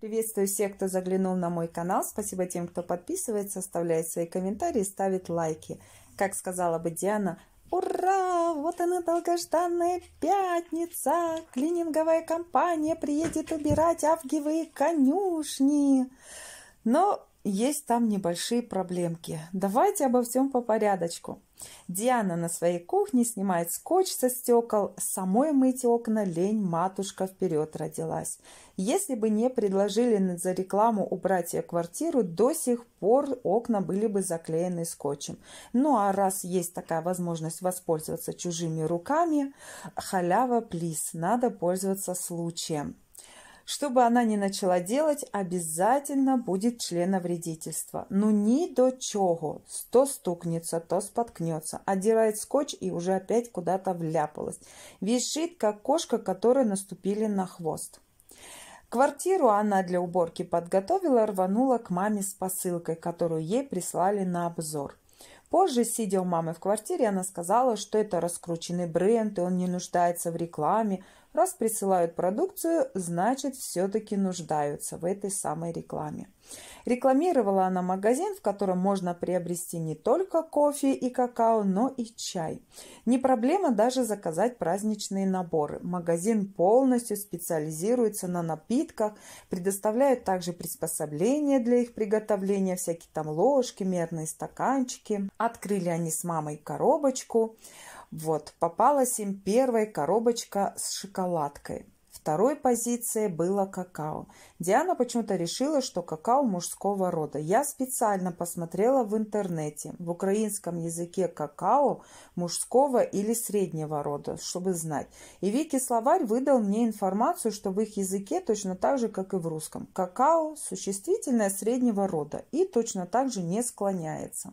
Приветствую всех, кто заглянул на мой канал. Спасибо тем, кто подписывается, оставляет свои комментарии, ставит лайки. Как сказала бы Диана, ура! Вот она долгожданная пятница! Клининговая компания приедет убирать авгиевые конюшни. Но есть там небольшие проблемки. Давайте обо всем по порядочку. Диана на своей кухне снимает скотч со стекол. Самой мыть окна лень матушка вперед родилась. Если бы не предложили за рекламу убрать ее квартиру, до сих пор окна были бы заклеены скотчем. Ну а раз есть такая возможность воспользоваться чужими руками, халява плиз, надо пользоваться случаем. Что бы она ни начала делать, обязательно будет членовредительство. Ну ни до чего. То стукнется, то споткнется. Одирает скотч и уже опять куда-то вляпалась. Висит, как кошка, которой наступили на хвост. Квартиру она для уборки подготовила, рванула к маме с посылкой, которую ей прислали на обзор. Позже, сидя у мамы в квартире, она сказала, что это раскрученный бренд, и он не нуждается в рекламе, Раз присылают продукцию, значит, все-таки нуждаются в этой самой рекламе. Рекламировала она магазин, в котором можно приобрести не только кофе и какао, но и чай. Не проблема даже заказать праздничные наборы. Магазин полностью специализируется на напитках, предоставляет также приспособления для их приготовления, всякие там ложки, мерные стаканчики. Открыли они с мамой коробочку. Вот, попалась им первая коробочка с шоколадкой. Второй позицией было какао. Диана почему-то решила, что какао мужского рода. Я специально посмотрела в интернете. В украинском языке какао мужского или среднего рода, чтобы знать. И Вики словарь выдал мне информацию, что в их языке точно так же, как и в русском. Какао – существительное среднего рода и точно так же не склоняется.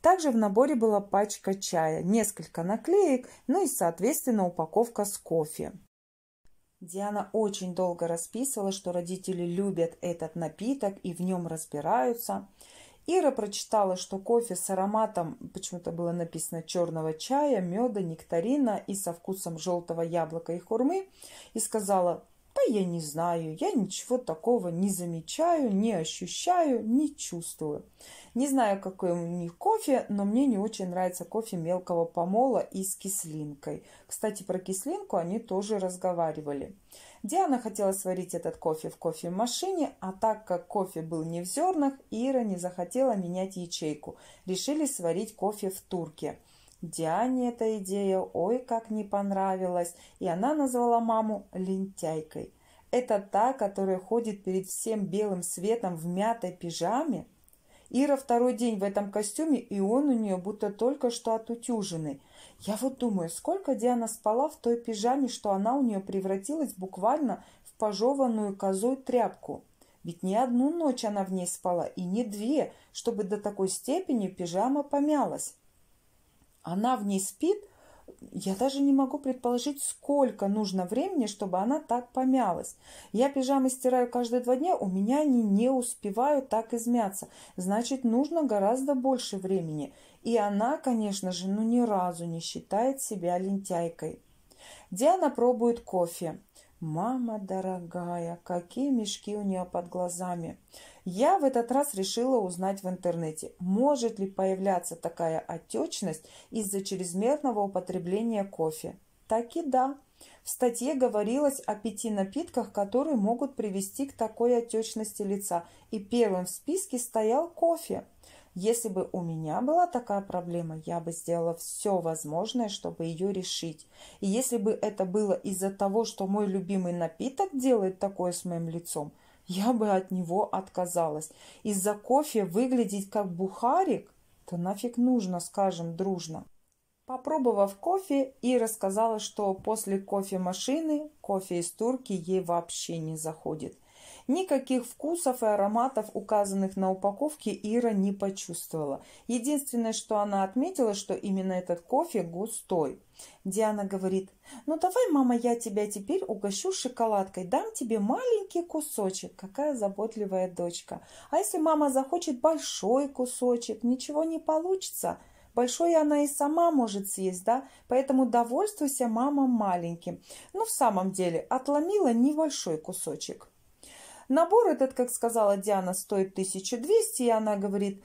Также в наборе была пачка чая, несколько наклеек, ну и, соответственно, упаковка с кофе. Диана очень долго расписывала, что родители любят этот напиток и в нем разбираются. Ира прочитала, что кофе с ароматом, почему-то было написано черного чая, меда, нектарина и со вкусом желтого яблока и хурмы, и сказала, да я не знаю, я ничего такого не замечаю, не ощущаю, не чувствую. Не знаю, какой у них кофе, но мне не очень нравится кофе мелкого помола и с кислинкой. Кстати, про кислинку они тоже разговаривали. Диана хотела сварить этот кофе в кофемашине, а так как кофе был не в зернах, Ира не захотела менять ячейку. Решили сварить кофе в турке. Диане эта идея ой как не понравилась, и она назвала маму лентяйкой. Это та, которая ходит перед всем белым светом в мятой пижаме? Ира второй день в этом костюме, и он у нее будто только что отутюженный. Я вот думаю, сколько Диана спала в той пижаме, что она у нее превратилась буквально в пожеванную козой тряпку. Ведь не одну ночь она в ней спала, и не две, чтобы до такой степени пижама помялась. Она в ней спит, я даже не могу предположить, сколько нужно времени, чтобы она так помялась. Я пижамы стираю каждые два дня, у меня они не успевают так измяться. Значит, нужно гораздо больше времени. И она, конечно же, ну ни разу не считает себя лентяйкой. Диана пробует кофе. Мама дорогая, какие мешки у нее под глазами. Я в этот раз решила узнать в интернете, может ли появляться такая отечность из-за чрезмерного употребления кофе. Так и да. В статье говорилось о пяти напитках, которые могут привести к такой отечности лица, и первым в списке стоял кофе. Если бы у меня была такая проблема, я бы сделала все возможное, чтобы ее решить. И если бы это было из-за того, что мой любимый напиток делает такое с моим лицом – я бы от него отказалась. Из-за кофе выглядеть как бухарик? То нафиг нужно, скажем дружно. Попробовав кофе, Ира сказала, что после кофемашины кофе из турки ей вообще не заходит. Никаких вкусов и ароматов, указанных на упаковке, Ира не почувствовала. Единственное, что она отметила, что именно этот кофе густой. Диана говорит, ну давай, мама, я тебя теперь угощу шоколадкой, дам тебе маленький кусочек. Какая заботливая дочка. А если мама захочет большой кусочек, ничего не получится. Большой она и сама может съесть, да? Поэтому довольствуйся, мама, маленьким. Ну, в самом деле, отломила небольшой кусочек. Набор этот, как сказала Диана, стоит 1200, и она говорит,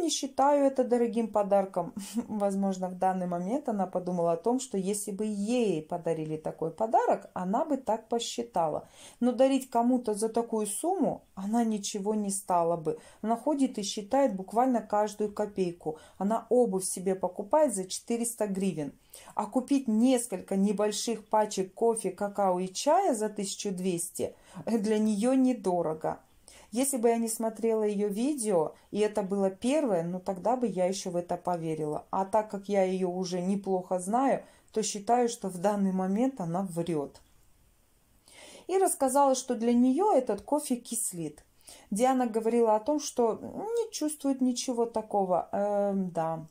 не считаю это дорогим подарком. Возможно, в данный момент она подумала о том, что если бы ей подарили такой подарок, она бы так посчитала. Но дарить кому-то за такую сумму она ничего не стала бы. Она ходит и считает буквально каждую копейку. Она обувь себе покупает за 400 гривен. А купить несколько небольших пачек кофе, какао и чая за 1200 для нее недорого. Если бы я не смотрела ее видео, и это было первое, ну тогда бы я еще в это поверила. А так как я ее уже неплохо знаю, то считаю, что в данный момент она врет. И рассказала, что для нее этот кофе кислит. Диана говорила о том, что не чувствует ничего такого. Эм, да,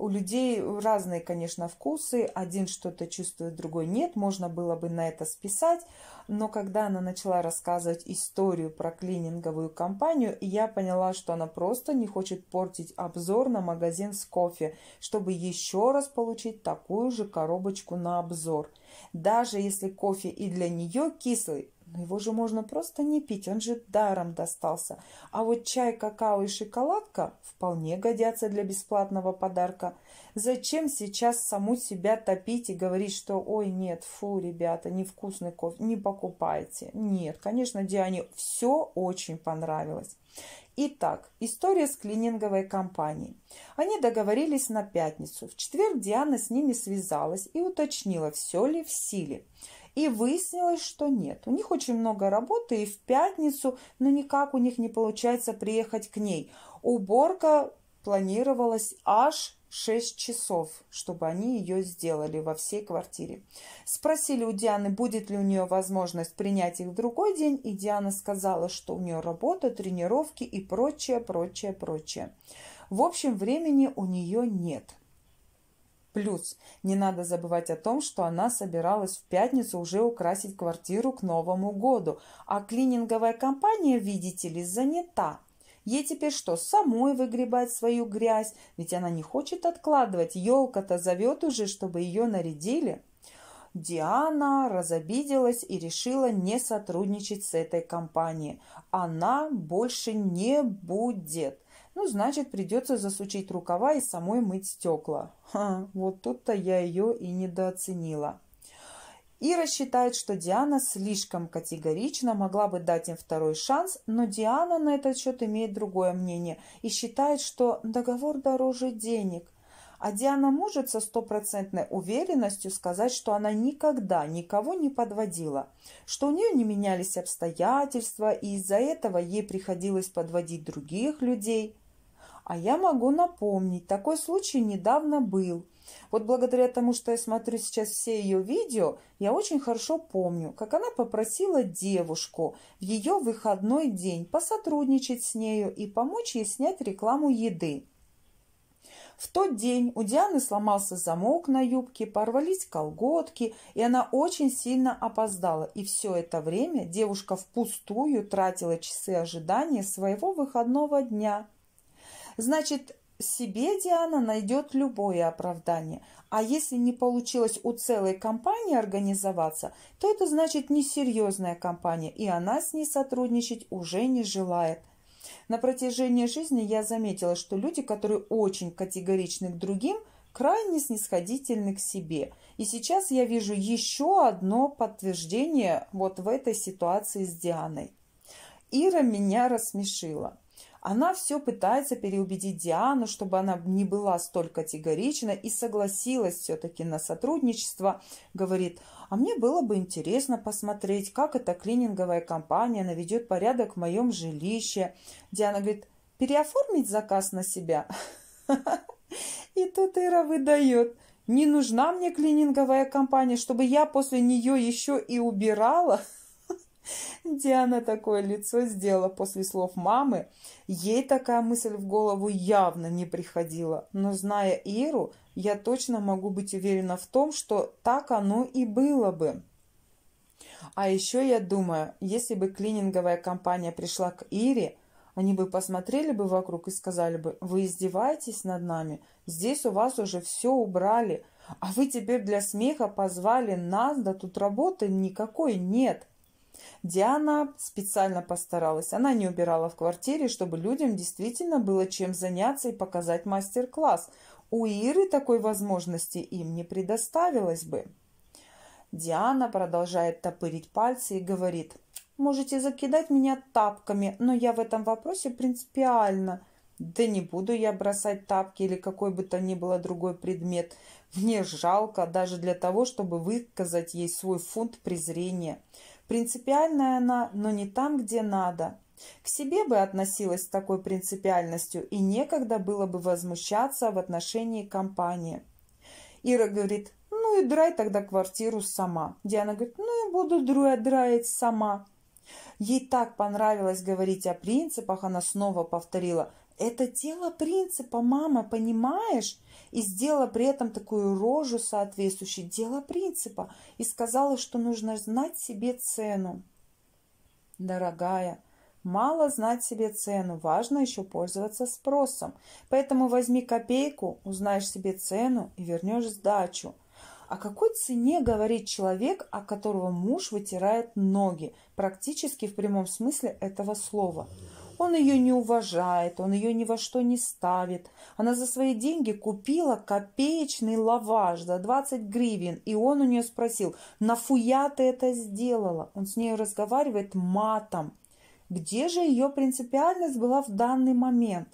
у людей разные, конечно, вкусы. Один что-то чувствует, другой нет. Можно было бы на это списать. Но когда она начала рассказывать историю про клининговую компанию, я поняла, что она просто не хочет портить обзор на магазин с кофе, чтобы еще раз получить такую же коробочку на обзор. Даже если кофе и для нее кислый, но его же можно просто не пить, он же даром достался. А вот чай, какао и шоколадка вполне годятся для бесплатного подарка. Зачем сейчас саму себя топить и говорить, что «Ой, нет, фу, ребята, невкусный кофе, не покупайте». Нет, конечно, Диане все очень понравилось. Итак, история с клининговой компанией. Они договорились на пятницу. В четверг Диана с ними связалась и уточнила, все ли в силе. И выяснилось, что нет. У них очень много работы и в пятницу, но никак у них не получается приехать к ней. Уборка планировалась аж 6 часов, чтобы они ее сделали во всей квартире. Спросили у Дианы, будет ли у нее возможность принять их в другой день, и Диана сказала, что у нее работа, тренировки и прочее, прочее, прочее. В общем, времени у нее нет. Плюс не надо забывать о том, что она собиралась в пятницу уже украсить квартиру к Новому году, а клининговая компания, видите ли, занята. Ей теперь что, самой выгребать свою грязь? Ведь она не хочет откладывать. Елка-то зовет уже, чтобы ее нарядили. Диана разобиделась и решила не сотрудничать с этой компанией. Она больше не будет. Ну, значит, придется засучить рукава и самой мыть стекла. Ха, вот тут-то я ее и недооценила. Ира считает, что Диана слишком категорично могла бы дать им второй шанс, но Диана на этот счет имеет другое мнение и считает, что договор дороже денег. А Диана может со стопроцентной уверенностью сказать, что она никогда никого не подводила, что у нее не менялись обстоятельства, и из-за этого ей приходилось подводить других людей. А я могу напомнить, такой случай недавно был. Вот благодаря тому, что я смотрю сейчас все ее видео, я очень хорошо помню, как она попросила девушку в ее выходной день посотрудничать с нею и помочь ей снять рекламу еды. В тот день у Дианы сломался замок на юбке, порвались колготки, и она очень сильно опоздала. И все это время девушка впустую тратила часы ожидания своего выходного дня – Значит, себе Диана найдет любое оправдание. А если не получилось у целой компании организоваться, то это значит несерьезная компания, и она с ней сотрудничать уже не желает. На протяжении жизни я заметила, что люди, которые очень категоричны к другим, крайне снисходительны к себе. И сейчас я вижу еще одно подтверждение вот в этой ситуации с Дианой. Ира меня рассмешила. Она все пытается переубедить Диану, чтобы она не была столь категорична и согласилась все-таки на сотрудничество. Говорит, а мне было бы интересно посмотреть, как эта клининговая компания наведет порядок в моем жилище. Диана говорит, переоформить заказ на себя? И тут Ира выдает. Не нужна мне клининговая компания, чтобы я после нее еще и убирала. Диана такое лицо сделала после слов мамы. Ей такая мысль в голову явно не приходила. Но зная Иру, я точно могу быть уверена в том, что так оно и было бы. А еще я думаю, если бы клининговая компания пришла к Ире, они бы посмотрели бы вокруг и сказали бы, вы издеваетесь над нами, здесь у вас уже все убрали, а вы теперь для смеха позвали нас, да тут работы никакой нет. Диана специально постаралась. Она не убирала в квартире, чтобы людям действительно было чем заняться и показать мастер-класс. У Иры такой возможности им не предоставилось бы. Диана продолжает топырить пальцы и говорит, «Можете закидать меня тапками, но я в этом вопросе принципиально. Да не буду я бросать тапки или какой бы то ни было другой предмет. Мне жалко даже для того, чтобы выказать ей свой фунт презрения. Принципиальная она, но не там, где надо. К себе бы относилась с такой принципиальностью и некогда было бы возмущаться в отношении компании. Ира говорит, ну и драй тогда квартиру сама. Диана говорит, ну и буду драить сама. Ей так понравилось говорить о принципах, она снова повторила, это дело принципа, мама, понимаешь? И сделала при этом такую рожу соответствующую. Дело принципа. И сказала, что нужно знать себе цену. Дорогая, мало знать себе цену, важно еще пользоваться спросом. Поэтому возьми копейку, узнаешь себе цену и вернешь сдачу. О какой цене говорит человек, о которого муж вытирает ноги, практически в прямом смысле этого слова? Он ее не уважает, он ее ни во что не ставит. Она за свои деньги купила копеечный лаваш за 20 гривен, и он у нее спросил, нафуя ты это сделала? Он с ней разговаривает матом. Где же ее принципиальность была в данный момент?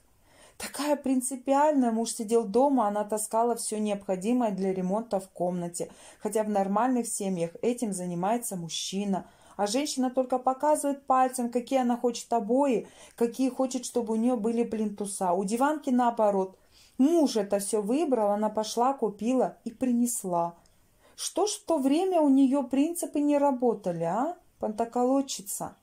Такая принципиальная, муж сидел дома, она таскала все необходимое для ремонта в комнате. Хотя в нормальных семьях этим занимается мужчина – а женщина только показывает пальцем, какие она хочет обои, какие хочет, чтобы у нее были плинтуса. У диванки наоборот. Муж это все выбрал, она пошла, купила и принесла. Что ж в то время у нее принципы не работали, а, пантоколотчица?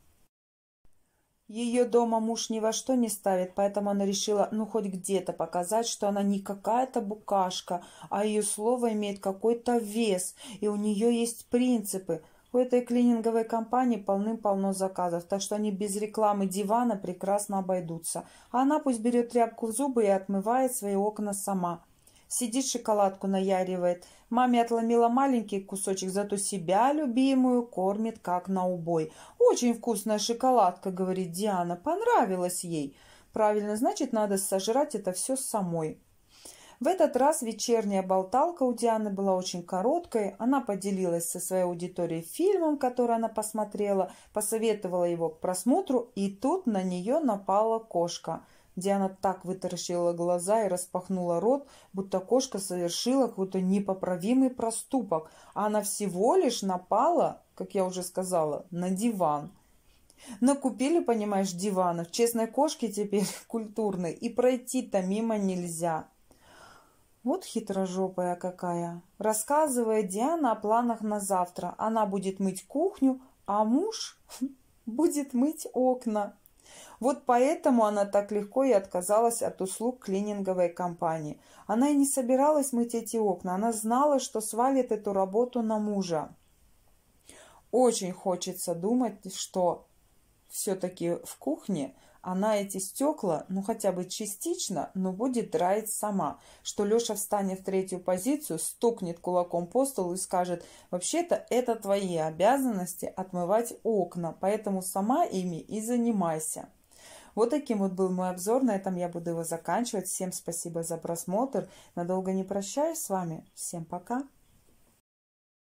Ее дома муж ни во что не ставит, поэтому она решила, ну, хоть где-то показать, что она не какая-то букашка, а ее слово имеет какой-то вес, и у нее есть принципы. У этой клининговой компании полным-полно заказов, так что они без рекламы дивана прекрасно обойдутся. А она пусть берет тряпку в зубы и отмывает свои окна сама. Сидит шоколадку наяривает. Маме отломила маленький кусочек, зато себя, любимую, кормит как на убой. «Очень вкусная шоколадка», — говорит Диана, — «понравилась ей». Правильно, значит, надо сожрать это все самой. В этот раз вечерняя болталка у Дианы была очень короткой. Она поделилась со своей аудиторией фильмом, который она посмотрела, посоветовала его к просмотру, и тут на нее напала кошка. Диана так вытаращила глаза и распахнула рот, будто кошка совершила какой-то непоправимый проступок, а она всего лишь напала, как я уже сказала, на диван. Накупили, понимаешь, диванов, честной кошки теперь культурной, и пройти-то мимо нельзя. Вот хитрожопая какая. Рассказывает Диана о планах на завтра. Она будет мыть кухню, а муж будет мыть окна. Вот поэтому она так легко и отказалась от услуг клининговой компании. Она и не собиралась мыть эти окна. Она знала, что свалит эту работу на мужа. Очень хочется думать, что все-таки в кухне она эти стекла, ну хотя бы частично, но будет драить сама. Что Леша встанет в третью позицию, стукнет кулаком по столу и скажет, вообще-то это твои обязанности отмывать окна, поэтому сама ими и занимайся. Вот таким вот был мой обзор. На этом я буду его заканчивать. Всем спасибо за просмотр. Надолго не прощаюсь с вами. Всем пока.